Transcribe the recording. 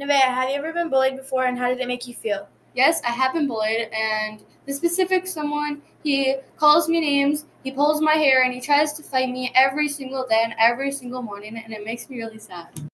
Nevaeh, have you ever been bullied before and how did it make you feel? Yes, I have been bullied, and the specific someone, he calls me names, he pulls my hair, and he tries to fight me every single day and every single morning, and it makes me really sad.